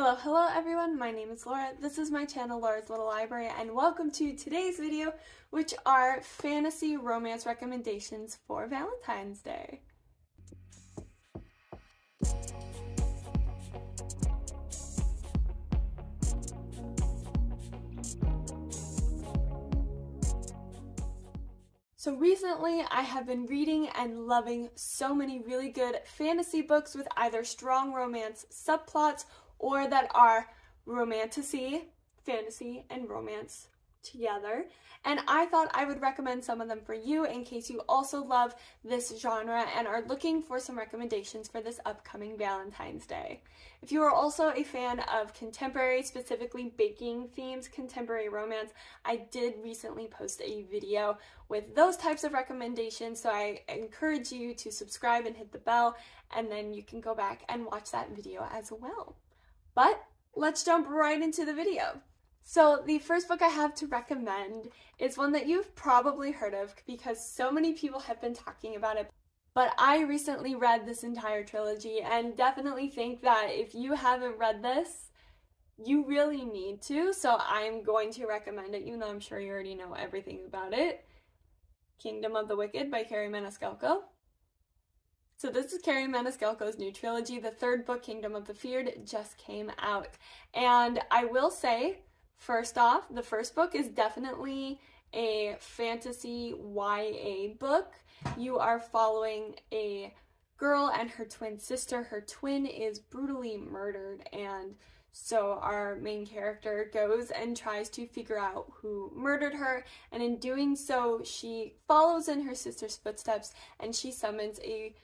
Hello, hello everyone, my name is Laura. This is my channel, Laura's Little Library, and welcome to today's video, which are fantasy romance recommendations for Valentine's Day. So recently I have been reading and loving so many really good fantasy books with either strong romance subplots or that are romantasy, fantasy, and romance together. And I thought I would recommend some of them for you in case you also love this genre and are looking for some recommendations for this upcoming Valentine's Day. If you are also a fan of contemporary, specifically baking themes, contemporary romance, I did recently post a video with those types of recommendations, so I encourage you to subscribe and hit the bell, and then you can go back and watch that video as well. But let's jump right into the video. So, the first book I have to recommend is one that you've probably heard of because so many people have been talking about it. But I recently read this entire trilogy and definitely think that if you haven't read this, you really need to. So, I'm going to recommend it, even though I'm sure you already know everything about it Kingdom of the Wicked by Kerri Maniscalco. So this is Kerri Maniscalco's new trilogy. The third book, Kingdom of the Feared, just came out. And I will say, First off, the first book is definitely a fantasy YA book. You are following a girl and her twin sister. Her twin is brutally murdered, and so our main character goes and tries to figure out who murdered her, and in doing so, she follows in her sister's footsteps and she summons a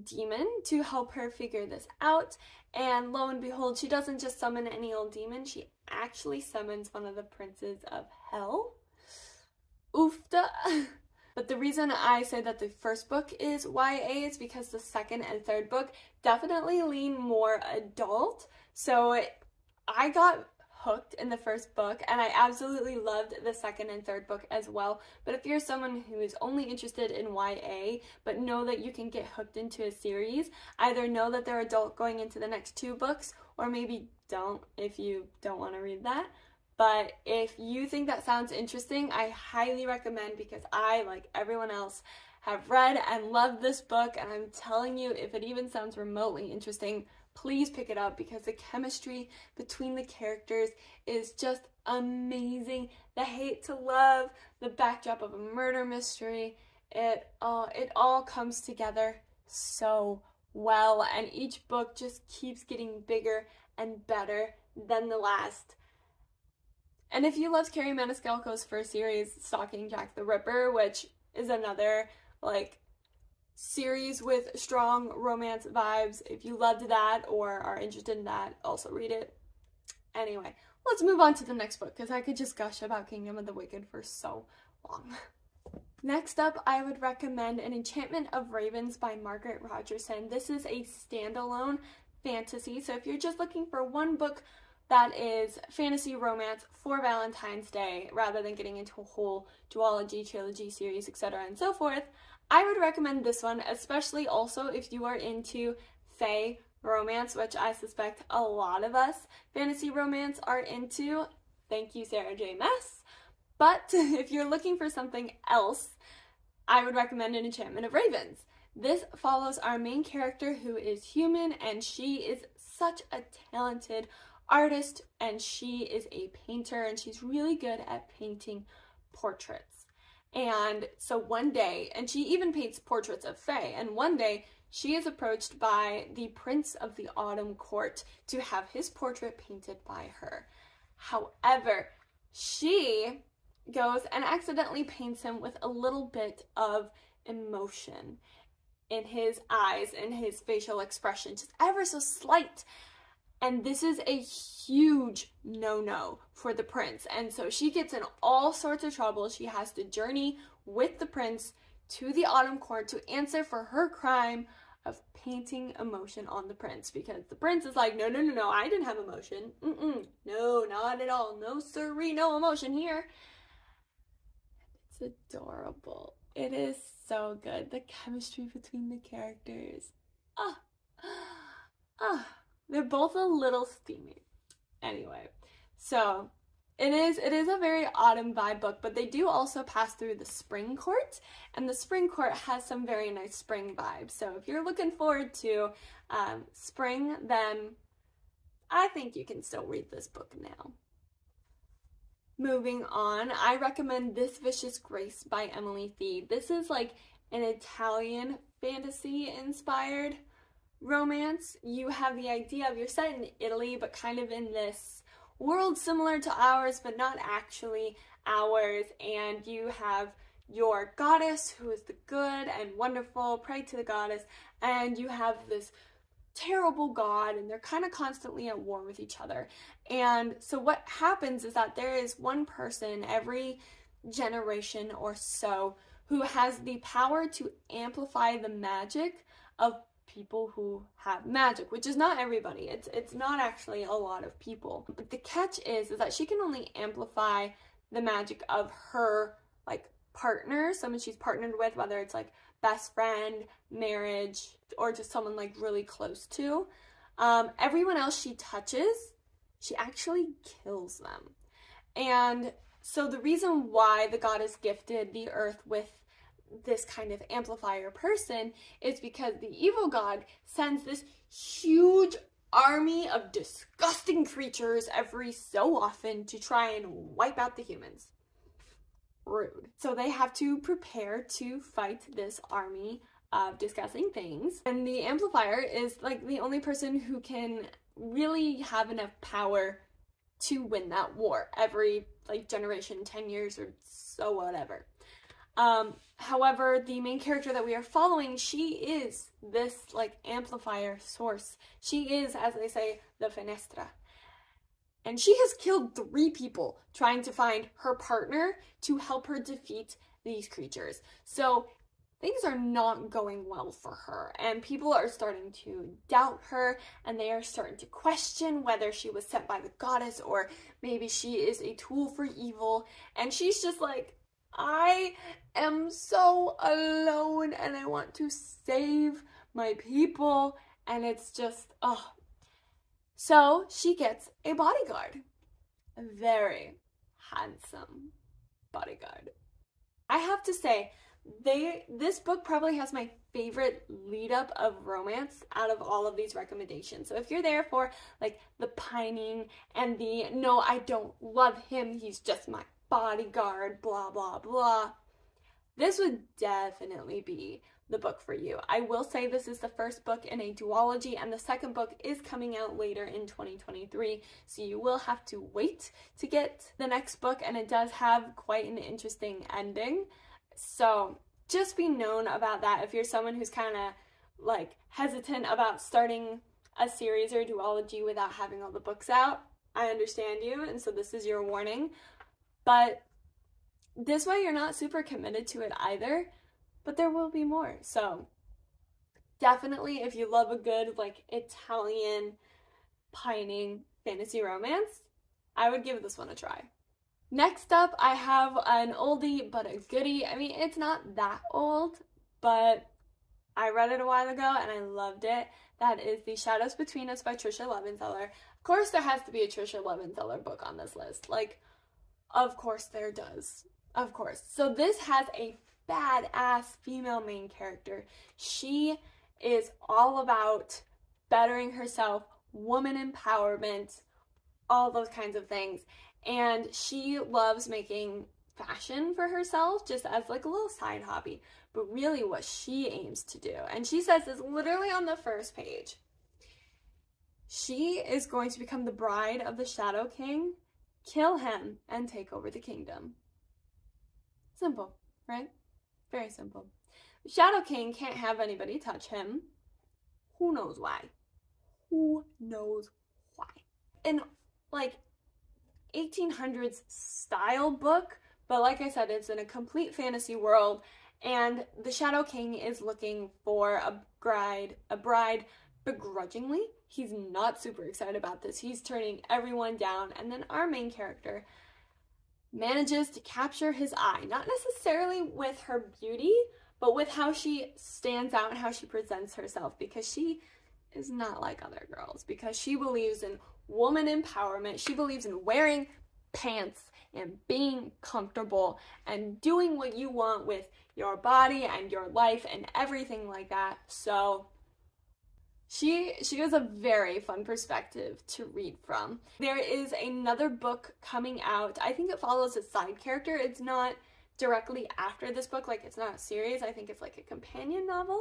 demon to help her figure this out. And lo and behold, she doesn't just summon any old demon, she actually summons one of the princes of hell. Oofta. But the reason I say that the first book is YA is because the second and third book definitely lean more adult. So I got hooked in the first book and I absolutely loved the second and third book as well. But if you're someone who is only interested in YA but know that you can get hooked into a series, either know that they're adult going into the next two books or maybe don't if you don't want to read that. But if you think that sounds interesting, I highly recommend because I, like everyone else, have read and loved this book and I'm telling you if it even sounds remotely interesting, please pick it up because the chemistry between the characters is just amazing. The hate to love, the backdrop of a murder mystery, it all it all comes together so well and each book just keeps getting bigger and better than the last. And if you loved Kerri Maniscalco's first series, Stalking Jack the Ripper, which is another like series with strong romance vibes. If you loved that or are interested in that, also read it. Anyway, let's move on to the next book because I could just gush about Kingdom of the Wicked for so long. Next up, I would recommend An Enchantment of Ravens by Margaret Rogerson. This is a standalone fantasy, so if you're just looking for one book that is fantasy romance for Valentine's Day rather than getting into a whole duology, trilogy, series, etc., and so forth, I would recommend this one, especially also if you are into fae romance, which I suspect a lot of us fantasy romance are into. Thank you, Sarah J. Maas. But if you're looking for something else, I would recommend An Enchantment of Ravens. This follows our main character who is human and she is such a talented artist and she is a painter and she's really good at painting portraits. And so one day, and she even paints portraits of Fae, and one day she is approached by the Prince of the Autumn Court to have his portrait painted by her. However, she goes and accidentally paints him with a little bit of emotion in his eyes and his facial expression, just ever so slight. And this is a huge no no for the prince. And so she gets in all sorts of trouble. She has to journey with the prince to the autumn court to answer for her crime of painting emotion on the prince because the prince is like, no, no, no, no, I didn't have emotion. Mm-mm, no, not at all. No, siree, no emotion here. It's adorable. It is so good. The chemistry between the characters. Ah, ah. They're both a little steamy. Anyway, so it is it is a very autumn vibe book, but they do also pass through the spring court, and the spring court has some very nice spring vibes. So if you're looking forward to um, spring, then I think you can still read this book now. Moving on, I recommend This Vicious Grace by Emily Fee. This is like an Italian fantasy inspired romance. You have the idea of you're set in Italy, but kind of in this world similar to ours, but not actually ours. And you have your goddess who is the good and wonderful, pray to the goddess, and you have this terrible god and they're kind of constantly at war with each other. And so what happens is that there is one person every generation or so who has the power to amplify the magic of people who have magic, which is not everybody. It's it's not actually a lot of people. But the catch is is that she can only amplify the magic of her like partner, someone she's partnered with, whether it's like best friend, marriage, or just someone like really close to. Um, everyone else she touches, she actually kills them. And so the reason why the goddess gifted the earth with this kind of amplifier person is because the evil god sends this huge army of disgusting creatures every so often to try and wipe out the humans. Rude. So they have to prepare to fight this army of disgusting things. And the amplifier is like the only person who can really have enough power to win that war every like generation, 10 years or so whatever. Um, however, the main character that we are following, she is this like amplifier source. She is, as they say, the Finestra. And she has killed three people trying to find her partner to help her defeat these creatures. So things are not going well for her, and people are starting to doubt her, and they are starting to question whether she was sent by the goddess or maybe she is a tool for evil. And she's just like, I am so alone and I want to save my people. And it's just, oh. So she gets a bodyguard. A very handsome bodyguard. I have to say, they this book probably has my favorite lead up of romance out of all of these recommendations. So if you're there for like the pining and the no, I don't love him, he's just my bodyguard, blah, blah, blah. This would definitely be the book for you. I will say this is the first book in a duology, and the second book is coming out later in 2023, so you will have to wait to get the next book, and it does have quite an interesting ending. So just be known about that if you're someone who's kind of like hesitant about starting a series or duology without having all the books out. I understand you, and so this is your warning. But this way you're not super committed to it either, but there will be more. So definitely if you love a good like Italian pining fantasy romance, I would give this one a try. Next up, I have an oldie but a goodie. I mean, it's not that old, but I read it a while ago and I loved it. That is The Shadows Between Us by Tricia Levenseller. Of course, there has to be a Tricia Levenseller book on this list. Like, of course there does. Of course. So this has a badass female main character. She is all about bettering herself, woman empowerment, all those kinds of things. And she loves making fashion for herself just as like a little side hobby. But really what she aims to do, and she says this literally on the first page. She is going to become the bride of the Shadow King kill him, and take over the kingdom. Simple, right? Very simple. Shadow King can't have anybody touch him. Who knows why? Who knows why? In like 1800s style book, but like I said, it's in a complete fantasy world, and the Shadow King is looking for a bride, a bride begrudgingly. He's not super excited about this. He's turning everyone down. And then our main character manages to capture his eye, not necessarily with her beauty, but with how she stands out and how she presents herself because she is not like other girls because she believes in woman empowerment. She believes in wearing pants and being comfortable and doing what you want with your body and your life and everything like that. So she she has a very fun perspective to read from. There is another book coming out. I think it follows a side character. It's not directly after this book, like it's not a series. I think it's like a companion novel.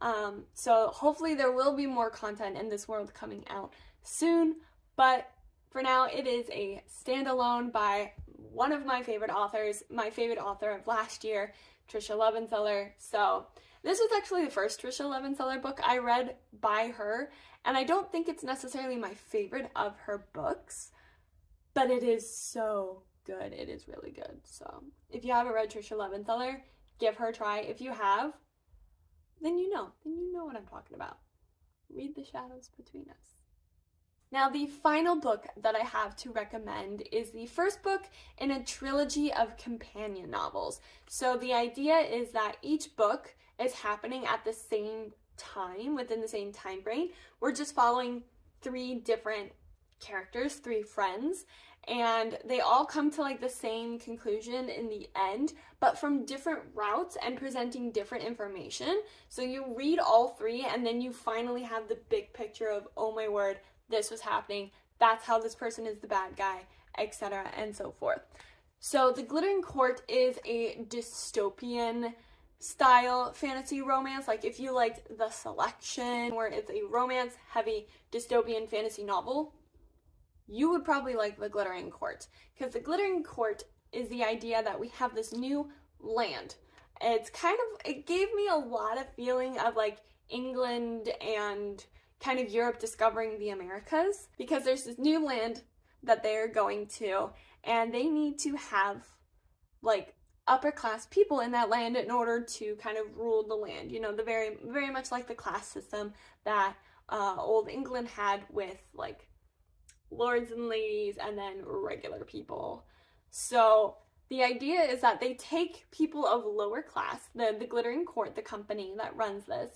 Um, so hopefully there will be more content in this world coming out soon. But for now, it is a standalone by one of my favorite authors, my favorite author of last year, Tricia Levenseller. So this was actually the first Tricia Levenseller book I read by her, and I don't think it's necessarily my favorite of her books, but it is so good. It is really good. So if you haven't read Tricia Levenseller, give her a try. If you have, then you know. Then you know what I'm talking about. Read The Shadows Between Us. Now, the final book that I have to recommend is the first book in a trilogy of companion novels. So, the idea is that each book is happening at the same time, within the same time frame. We're just following three different characters, three friends, and they all come to like the same conclusion in the end, but from different routes and presenting different information. So you read all three, and then you finally have the big picture of, oh my word, this was happening, that's how this person is the bad guy, etc., and so forth. So, The Glittering Court is a dystopian style fantasy romance. Like, if you liked The Selection, where it's a romance heavy dystopian fantasy novel, you would probably like The Glittering Court. Because The Glittering Court is the idea that we have this new land. It's kind of, it gave me a lot of feeling of like England and kind of Europe discovering the Americas because there's this new land that they're going to and they need to have like upper class people in that land in order to kind of rule the land you know the very very much like the class system that uh, old england had with like lords and ladies and then regular people. So the idea is that they take people of lower class the the glittering court the company that runs this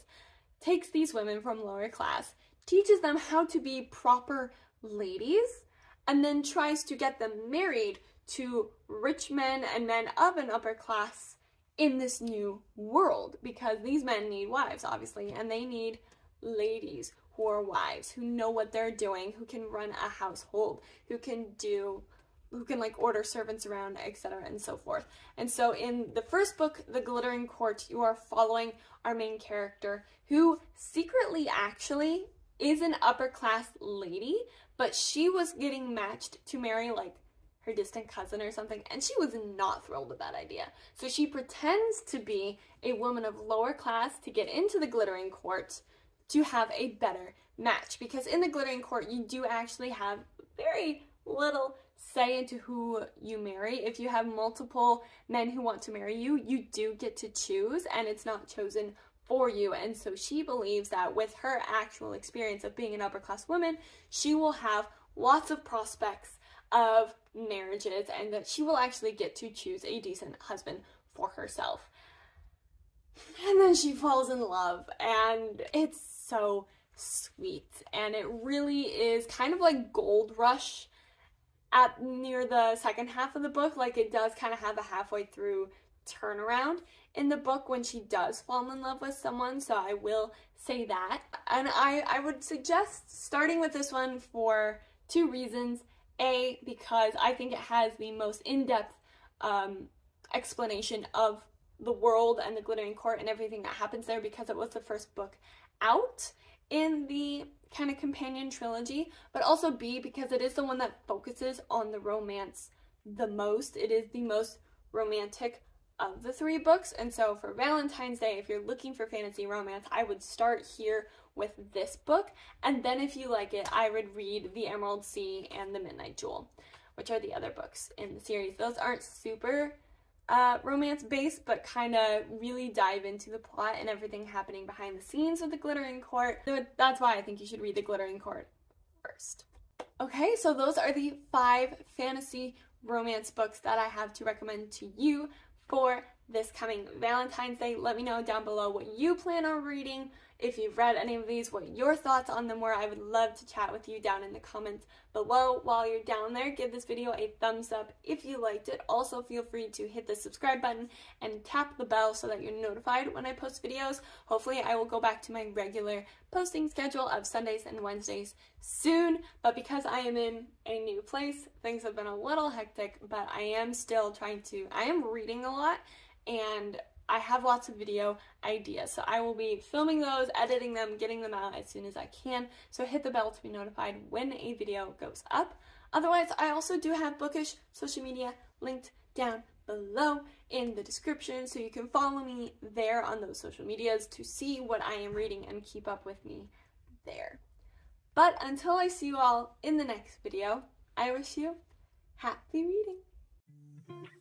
takes these women from lower class, teaches them how to be proper ladies, and then tries to get them married to rich men and men of an upper class in this new world because these men need wives, obviously, and they need ladies who are wives, who know what they're doing, who can run a household, who can do who can like order servants around, etc., and so forth. And so in the first book, The Glittering Court, you are following our main character who secretly actually is an upper class lady, but she was getting matched to marry like her distant cousin or something, and she was not thrilled with that idea. So she pretends to be a woman of lower class to get into the Glittering Court to have a better match. Because in the Glittering Court, you do actually have very little say into who you marry. If you have multiple men who want to marry you, you do get to choose and it's not chosen for you. And so she believes that with her actual experience of being an upper class woman, she will have lots of prospects of marriages and that she will actually get to choose a decent husband for herself. And then she falls in love and it's so sweet and it really is kind of like gold rush at near the second half of the book, like it does kind of have a halfway through turnaround in the book when she does fall in love with someone, so I will say that. And I, I would suggest starting with this one for two reasons. A, because I think it has the most in depth um, explanation of the world and the glittering court and everything that happens there because it was the first book out in the kind of companion trilogy, but also B because it is the one that focuses on the romance the most. It is the most romantic of the three books, and so for Valentine's Day, if you're looking for fantasy romance, I would start here with this book, and then if you like it, I would read The Emerald Sea and The Midnight Jewel, which are the other books in the series. Those aren't super uh, romance based, but kind of really dive into the plot and everything happening behind the scenes of the Glittering Court. So that's why I think you should read the Glittering Court first. Okay, so those are the five fantasy romance books that I have to recommend to you for this coming Valentine's Day. Let me know down below what you plan on reading if you've read any of these, what your thoughts on them were. I would love to chat with you down in the comments below. While you're down there, give this video a thumbs up if you liked it. Also, feel free to hit the subscribe button and tap the bell so that you're notified when I post videos. Hopefully, I will go back to my regular posting schedule of Sundays and Wednesdays soon, but because I am in a new place, things have been a little hectic, but I am still trying to, I am reading a lot and I have lots of video ideas. So I will be filming those, editing them, getting them out as soon as I can. So hit the bell to be notified when a video goes up. Otherwise, I also do have bookish social media linked down below in the description so you can follow me there on those social medias to see what I am reading and keep up with me there. But until I see you all in the next video, I wish you happy reading.